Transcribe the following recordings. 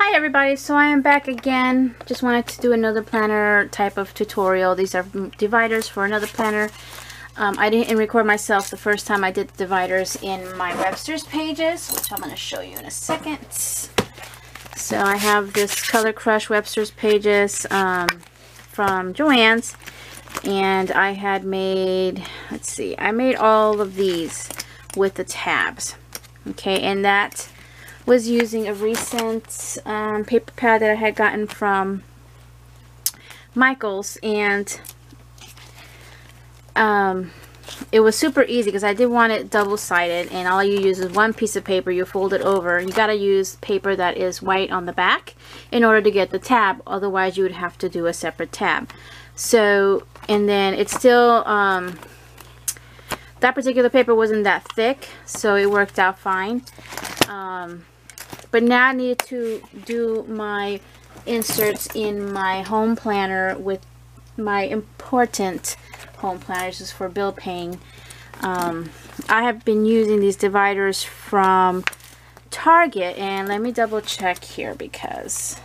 Hi everybody, so I am back again. Just wanted to do another planner type of tutorial. These are dividers for another planner. Um, I didn't record myself the first time I did dividers in my Webster's pages, which I'm going to show you in a second. So I have this Color Crush Webster's pages um, from Joann's. And I had made, let's see, I made all of these with the tabs. Okay, and that was using a recent um, paper pad that I had gotten from Michaels and um, it was super easy because I did want it double-sided and all you use is one piece of paper. You fold it over. You got to use paper that is white on the back in order to get the tab. Otherwise you would have to do a separate tab. So and then it's still um, that particular paper wasn't that thick so it worked out fine. Um, but now I need to do my inserts in my home planner with my important home planners is for bill paying. Um, I have been using these dividers from Target and let me double check here because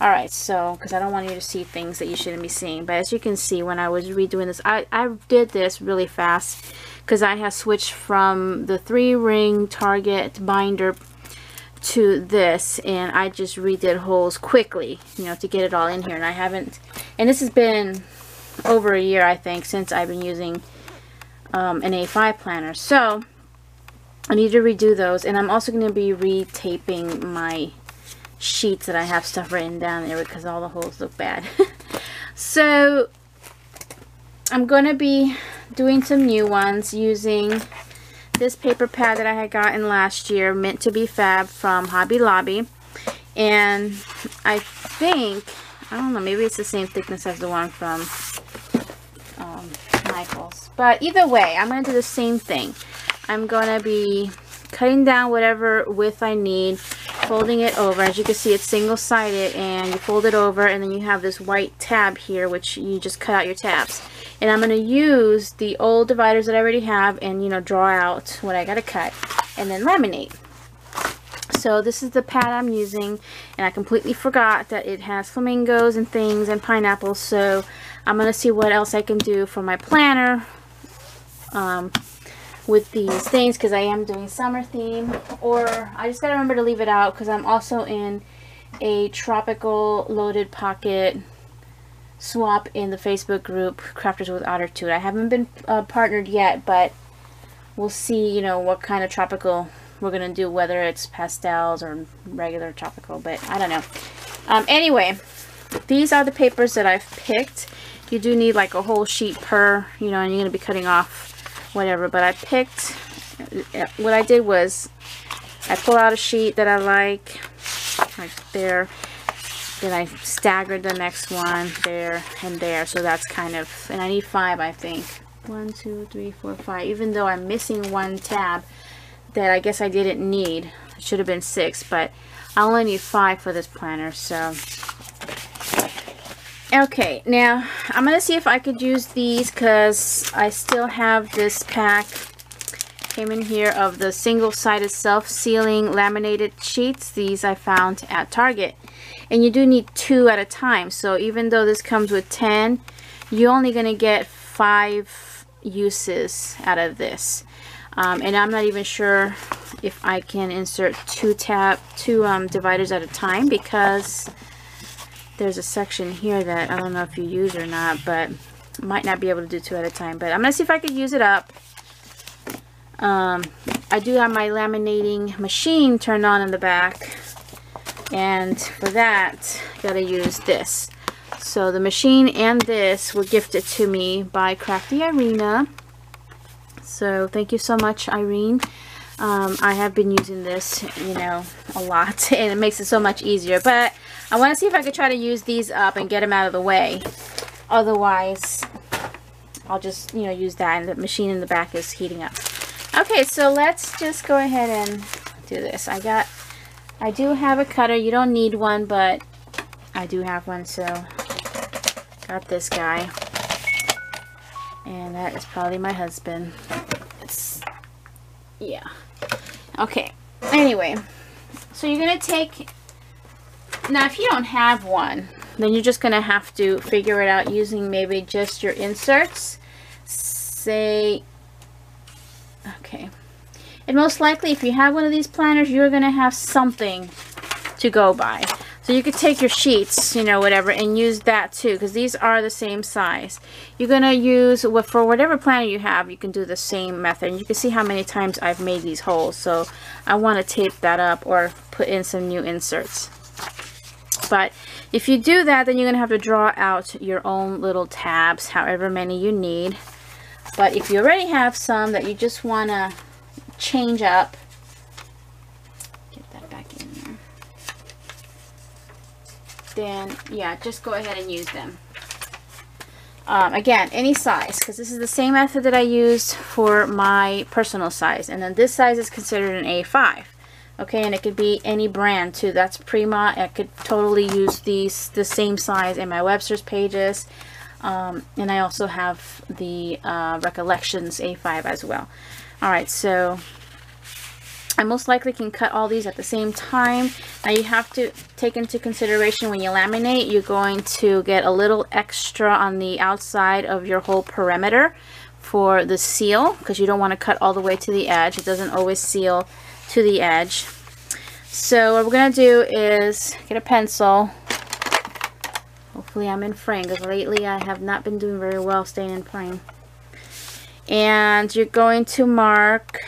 alright so because I don't want you to see things that you shouldn't be seeing but as you can see when I was redoing this I, I did this really fast because I have switched from the three ring Target binder to this and I just redid holes quickly you know to get it all in here and I haven't and this has been over a year I think since I've been using um, an A5 planner. So I need to redo those and I'm also going to be retaping my sheets that I have stuff written down there because all the holes look bad. So I'm going to be doing some new ones using this paper pad that I had gotten last year, meant to be fab from Hobby Lobby. And I think, I don't know, maybe it's the same thickness as the one from um, Michaels. But either way, I'm going to do the same thing. I'm going to be cutting down whatever width I need, folding it over. As you can see, it's single-sided, and you fold it over, and then you have this white tab here, which you just cut out your tabs. And I'm going to use the old dividers that I already have and, you know, draw out what I got to cut and then laminate. So this is the pad I'm using and I completely forgot that it has flamingos and things and pineapples. So I'm going to see what else I can do for my planner um, with these things because I am doing summer theme. Or I just got to remember to leave it out because I'm also in a tropical loaded pocket swap in the Facebook group Crafters with Ottertude. I haven't been uh, partnered yet, but we'll see, you know, what kind of tropical we're going to do, whether it's pastels or regular tropical, but I don't know. Um, anyway, these are the papers that I've picked. You do need like a whole sheet per, you know, and you're going to be cutting off whatever, but I picked, what I did was I pull out a sheet that I like, right there, then I staggered the next one there and there. So that's kind of, and I need five, I think. One, two, three, four, five. Even though I'm missing one tab that I guess I didn't need. It should have been six, but I only need five for this planner, so. Okay, now I'm going to see if I could use these because I still have this pack came in here of the single-sided self-sealing laminated sheets. These I found at Target. And you do need two at a time. So even though this comes with 10 you're only going to get five uses out of this. Um, and I'm not even sure if I can insert two tab two um, dividers at a time because there's a section here that I don't know if you use or not but might not be able to do two at a time. But I'm gonna see if I could use it up um, I do have my laminating machine turned on in the back. And for that I gotta use this. So the machine and this were gifted to me by Crafty Irina. So thank you so much Irene. Um, I have been using this you know a lot and it makes it so much easier. But I want to see if I could try to use these up and get them out of the way. Otherwise I'll just you know use that and the machine in the back is heating up okay so let's just go ahead and do this I got I do have a cutter. You don't need one, but I do have one, so got this guy. And that is probably my husband. It's, yeah. Okay. Anyway, so you're going to take Now, if you don't have one, then you're just going to have to figure it out using maybe just your inserts. Say, okay. And most likely, if you have one of these planners, you're going to have something to go by. So you could take your sheets, you know, whatever, and use that too, because these are the same size. You're going to use, for whatever planner you have, you can do the same method. And you can see how many times I've made these holes. So I want to tape that up or put in some new inserts. But if you do that, then you're going to have to draw out your own little tabs, however many you need. But if you already have some that you just want to change up, get that back in there, then yeah, just go ahead and use them. Um, again, any size, because this is the same method that I used for my personal size. And then this size is considered an A5. Okay, and it could be any brand too. That's Prima. I could totally use these the same size in my Webster's pages. Um, and I also have the uh, Recollections A5 as well. Alright, so I most likely can cut all these at the same time. Now you have to take into consideration when you laminate, you're going to get a little extra on the outside of your whole perimeter for the seal because you don't want to cut all the way to the edge. It doesn't always seal to the edge. So what we're going to do is get a pencil. Hopefully I'm in frame because lately I have not been doing very well staying in frame. And you're going to mark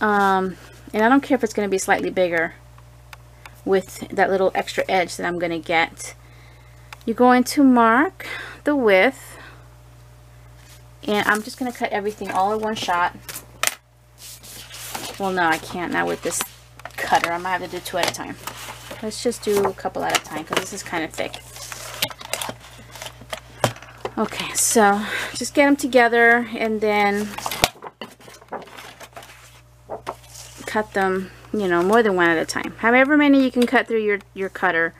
um, and I don't care if it's going to be slightly bigger with that little extra edge that I'm going to get. You're going to mark the width. And I'm just going to cut everything all in one shot. Well, no, I can't now with this cutter. I might have to do two at a time. Let's just do a couple at a time because this is kind of thick. Okay, so just get them together and then cut them, you know, more than one at a time. However many you can cut through your, your cutter.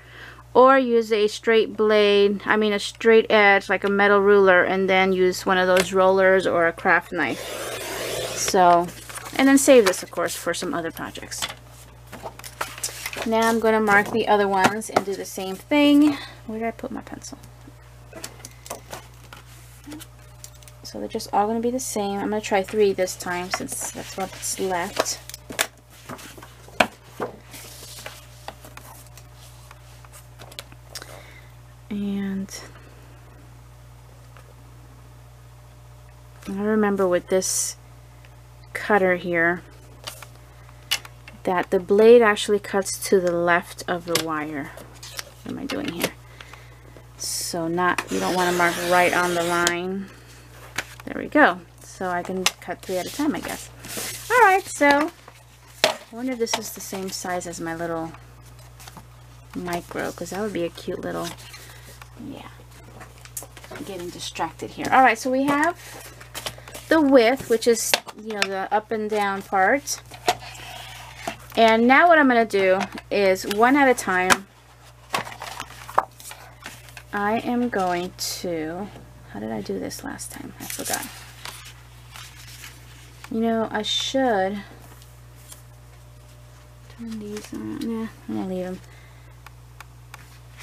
Or use a straight blade, I mean a straight edge like a metal ruler and then use one of those rollers or a craft knife. So, and then save this of course for some other projects. Now I'm going to mark the other ones and do the same thing. Where did I put my pencil? So they're just all going to be the same. I'm going to try three this time since that's what's left. and I remember with this cutter here that the blade actually cuts to the left of the wire. What am I doing here? So not, you don't want to mark right on the line. There we go. So I can cut three at a time, I guess. Alright, so I wonder if this is the same size as my little micro, because that would be a cute little yeah I'm getting distracted here all right so we have the width which is you know the up and down part and now what I'm going to do is one at a time I am going to how did I do this last time? I forgot. You know I should turn these on yeah I'm gonna leave them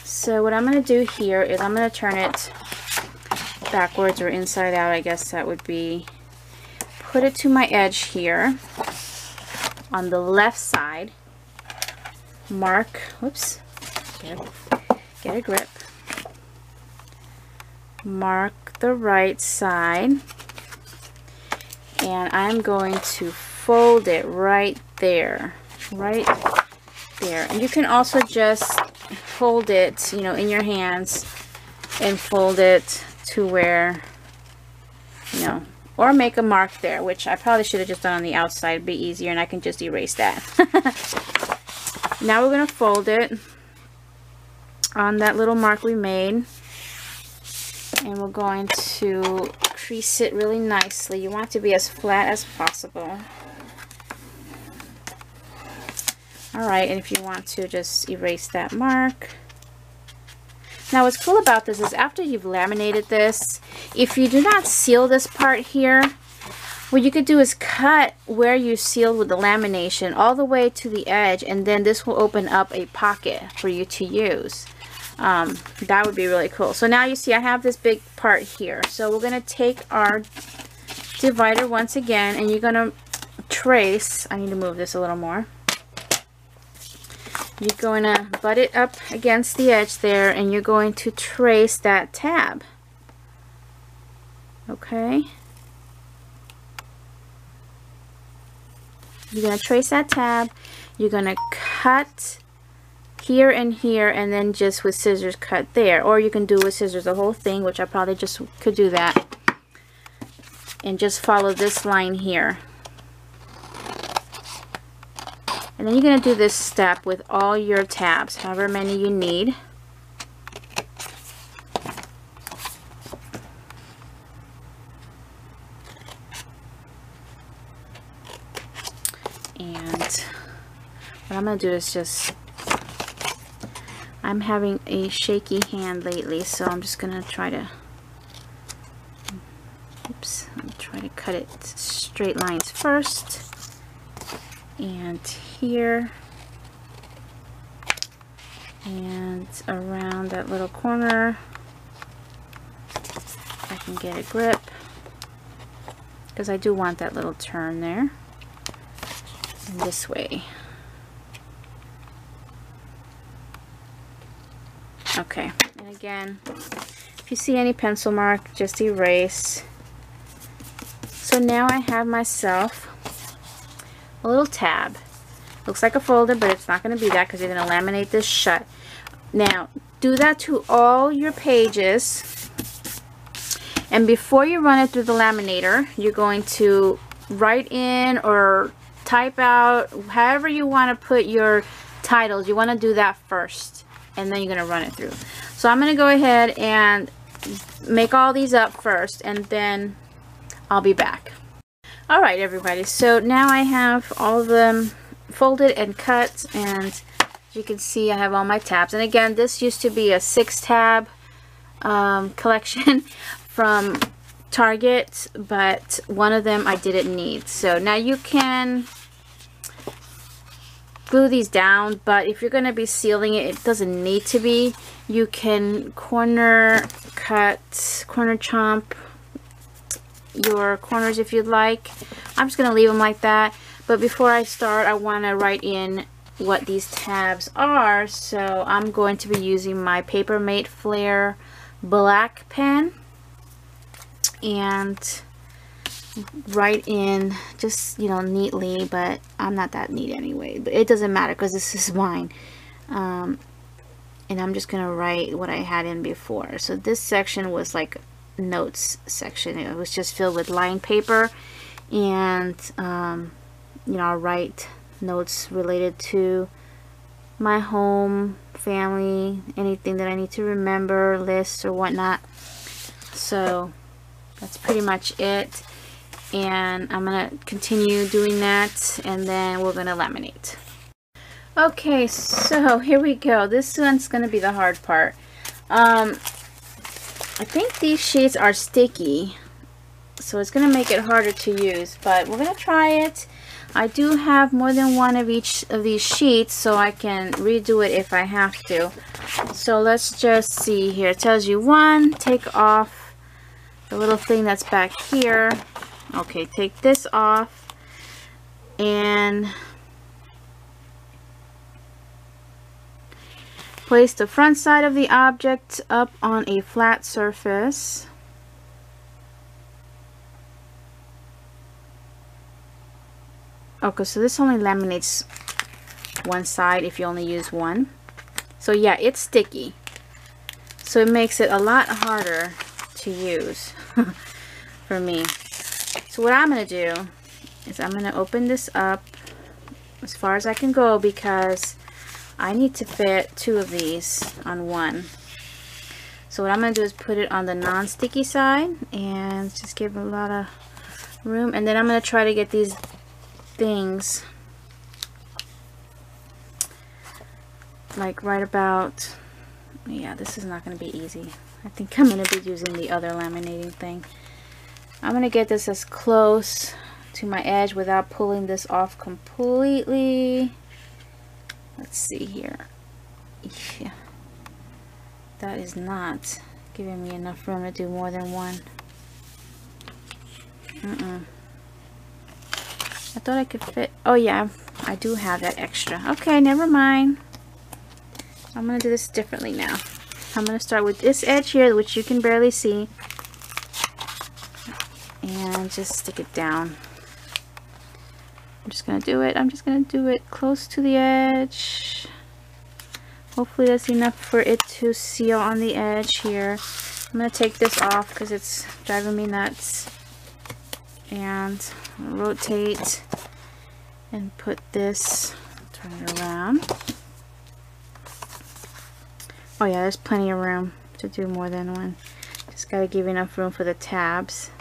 so what I'm going to do here is I'm going to turn it backwards or inside out, I guess that would be. Put it to my edge here on the left side. Mark, whoops, get, get a grip. Mark the right side. And I'm going to fold it right there. Right there. And you can also just fold it, you know, in your hands and fold it to where, you know, or make a mark there, which I probably should have just done on the outside, It'd be easier, and I can just erase that. now we're going to fold it on that little mark we made, and we're going to crease it really nicely. You want to be as flat as possible. Alright, and if you want to just erase that mark. Now what's cool about this is after you've laminated this, if you do not seal this part here, what you could do is cut where you sealed with the lamination all the way to the edge and then this will open up a pocket for you to use. Um, that would be really cool. So now you see I have this big part here. So we're going to take our divider once again and you're going to trace, I need to move this a little more. You're going to butt it up against the edge there and you're going to trace that tab. Okay. You're going to trace that tab. You're going to cut here and here and then just with scissors cut there. Or you can do with scissors the whole thing, which I probably just could do that. And just follow this line here. And then you're going to do this step with all your tabs, however many you need. And what I'm going to do is just I'm having a shaky hand lately so I'm just going to try to oops I'm try to cut it straight lines first and here and around that little corner I can get a grip because I do want that little turn there and this way Okay, and again, if you see any pencil mark, just erase. So now I have myself a little tab. Looks like a folder, but it's not going to be that because you're going to laminate this shut. Now, do that to all your pages. And before you run it through the laminator, you're going to write in or type out however you want to put your titles. You want to do that first and then you're going to run it through. So I'm going to go ahead and make all these up first and then I'll be back. Alright everybody, so now I have all of them folded and cut and you can see I have all my tabs. And again, this used to be a six tab um, collection from Target, but one of them I didn't need. So now you can glue these down but if you're going to be sealing it it doesn't need to be you can corner cut corner chomp your corners if you'd like I'm just going to leave them like that but before I start I want to write in what these tabs are. So I'm going to be using my Papermate Flair black pen and write in just you know neatly but I'm not that neat anyway. But it doesn't matter because this is mine. Um, and I'm just gonna write what I had in before. So this section was like notes section. It was just filled with line paper and um, you know I'll write notes related to my home family anything that I need to remember lists or whatnot so that's pretty much it and I'm going to continue doing that and then we're going to laminate. Okay, so here we go. This one's going to be the hard part. Um, I think these sheets are sticky, so it's going to make it harder to use, but we're going to try it. I do have more than one of each of these sheets, so I can redo it if I have to. So let's just see here. It tells you one, take off the little thing that's back here okay take this off and place the front side of the object up on a flat surface okay so this only laminates one side if you only use one so yeah it's sticky so it makes it a lot harder to use for me so what I'm going to do is I'm going to open this up as far as I can go because I need to fit two of these on one. So what I'm going to do is put it on the non-sticky side and just give a lot of room. And then I'm going to try to get these things like right about, yeah, this is not going to be easy. I think I'm going to be using the other laminating thing. I'm going to get this as close to my edge without pulling this off completely. Let's see here. Yeah. That is not giving me enough room to do more than one. Mm -mm. I thought I could fit. Oh yeah, I do have that extra. Okay, never mind. I'm going to do this differently now. I'm going to start with this edge here, which you can barely see. And just stick it down. I'm just going to do it. I'm just going to do it close to the edge. Hopefully that's enough for it to seal on the edge here. I'm going to take this off because it's driving me nuts. And rotate and put this, turn it around. Oh yeah, there's plenty of room to do more than one. Just got to give enough room for the tabs.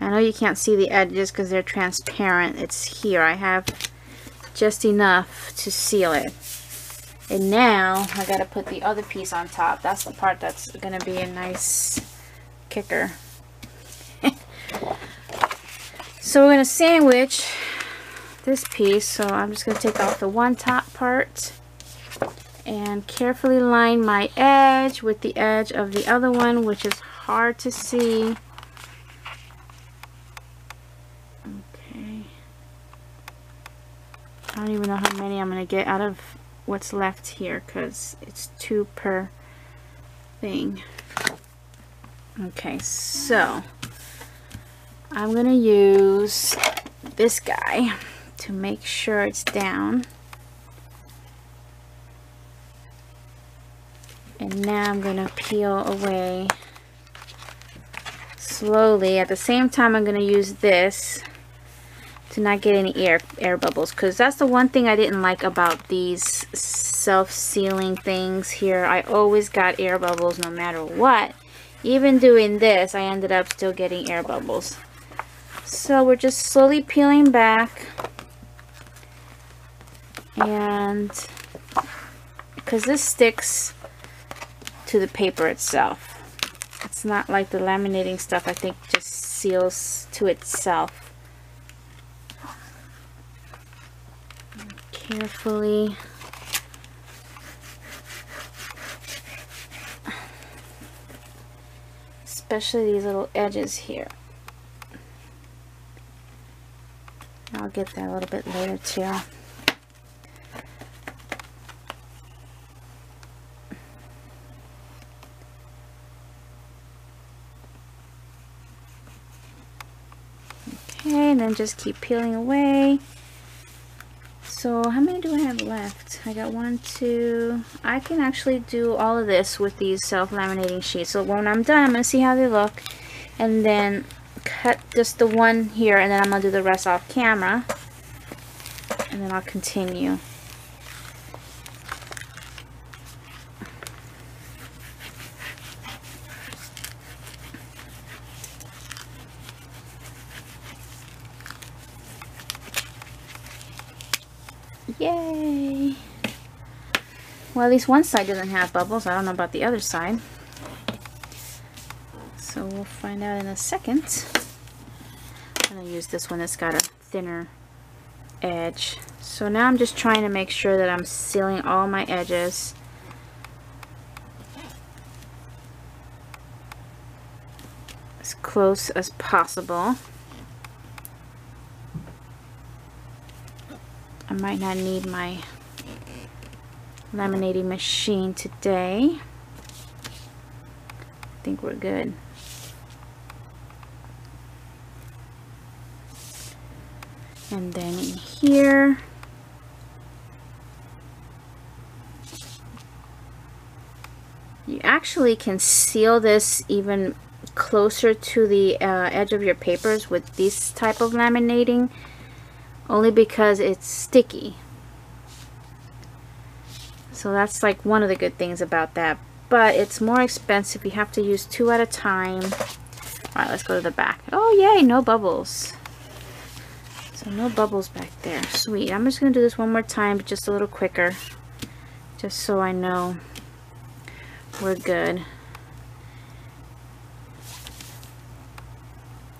I know you can't see the edges because they're transparent. It's here. I have just enough to seal it. And now I got to put the other piece on top. That's the part that's going to be a nice kicker. So we're going to sandwich this piece. So I'm just going to take off the one top part and carefully line my edge with the edge of the other one which is hard to see. Okay. I don't even know how many I'm gonna get out of what's left here because it's two per thing. Okay so I'm gonna use this guy to make sure it's down. And now I'm going to peel away slowly. At the same time I'm going to use this to not get any air air bubbles because that's the one thing I didn't like about these self-sealing things here. I always got air bubbles no matter what. Even doing this I ended up still getting air bubbles so we're just slowly peeling back and because this sticks to the paper itself. It's not like the laminating stuff I think just seals to itself. Carefully especially these little edges here. I'll get that a little bit later too. Okay, and then just keep peeling away. So how many do I have left? I got one two. I can actually do all of this with these self-laminating sheets. So when I'm done I'm gonna see how they look and then cut just the one here and then I'm gonna do the rest off camera and then I'll continue Yay! Well, at least one side doesn't have bubbles. I don't know about the other side. So we'll find out in a second. This one that's got a thinner edge. So now I'm just trying to make sure that I'm sealing all my edges. As close as possible. I might not need my laminating machine today. I think we're good. And then in here, you actually can seal this even closer to the uh, edge of your papers with this type of laminating only because it's sticky. So that's like one of the good things about that. But it's more expensive. You have to use two at a time. Alright, let's go to the back. Oh, yay, no bubbles. So no bubbles back there. Sweet. I'm just going to do this one more time, but just a little quicker. Just so I know we're good.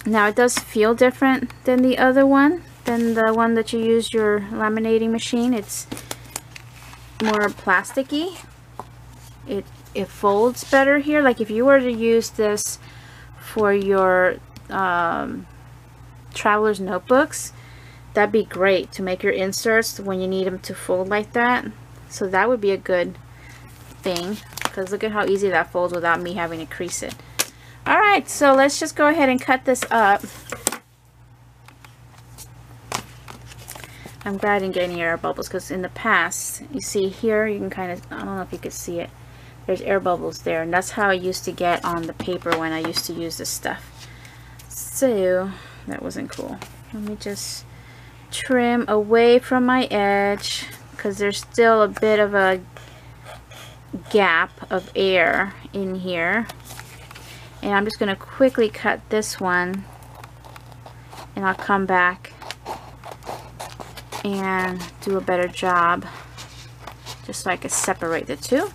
Now it does feel different than the other one, than the one that you use your laminating machine. It's more plasticky. It, it folds better here. Like if you were to use this for your um, traveler's notebooks, that'd be great to make your inserts when you need them to fold like that. So that would be a good thing because look at how easy that folds without me having to crease it. Alright, so let's just go ahead and cut this up. I'm glad I didn't get any air bubbles because in the past, you see here, you can kind of, I don't know if you could see it, there's air bubbles there and that's how I used to get on the paper when I used to use this stuff. So, that wasn't cool. Let me just trim away from my edge because there's still a bit of a gap of air in here and I'm just going to quickly cut this one and I'll come back and do a better job just so I can separate the two.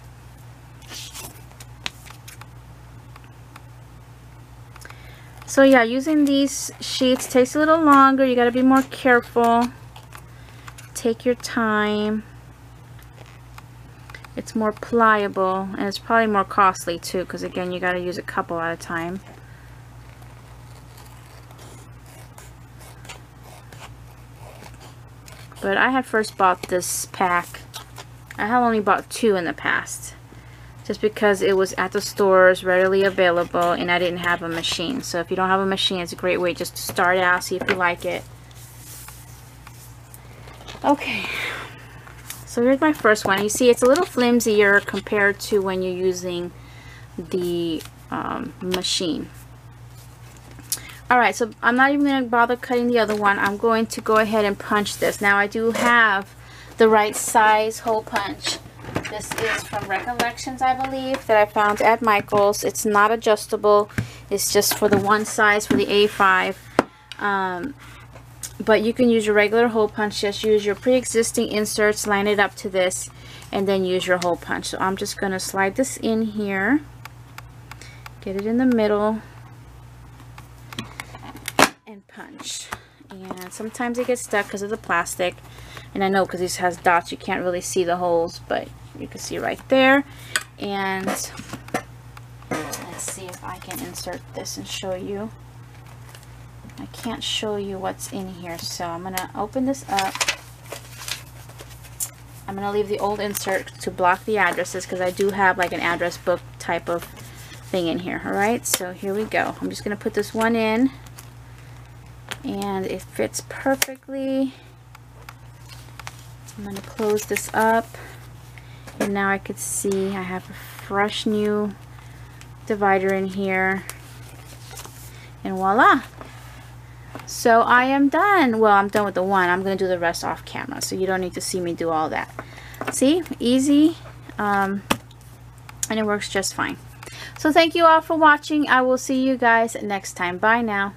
So yeah, using these sheets takes a little longer. You got to be more careful. Take your time. It's more pliable and it's probably more costly too because again you got to use a couple at a time. But I had first bought this pack. I have only bought two in the past. Just because it was at the stores, readily available, and I didn't have a machine. So if you don't have a machine, it's a great way just to start out, see if you like it. Okay, so here's my first one. You see it's a little flimsier compared to when you're using the um, machine. Alright, so I'm not even to bother cutting the other one. I'm going to go ahead and punch this. Now I do have the right size hole punch. This is from Recollections, I believe, that I found at Michael's. It's not adjustable. It's just for the one size for the A5. Um, but you can use your regular hole punch just use your pre-existing inserts line it up to this and then use your hole punch so I'm just going to slide this in here get it in the middle and punch and sometimes it gets stuck because of the plastic and I know because this has dots you can't really see the holes but you can see right there. And let's see if I can insert this and show you. I can't show you what's in here so I'm gonna open this up. I'm gonna leave the old insert to block the addresses because I do have like an address book type of thing in here alright? So here we go. I'm just gonna put this one in. And it fits perfectly. I'm gonna close this up and now I could see I have a fresh new divider in here and voila so I am done. Well, I'm done with the one. I'm going to do the rest off camera. So you don't need to see me do all that. See? Easy. Um, and it works just fine. So thank you all for watching. I will see you guys next time. Bye now.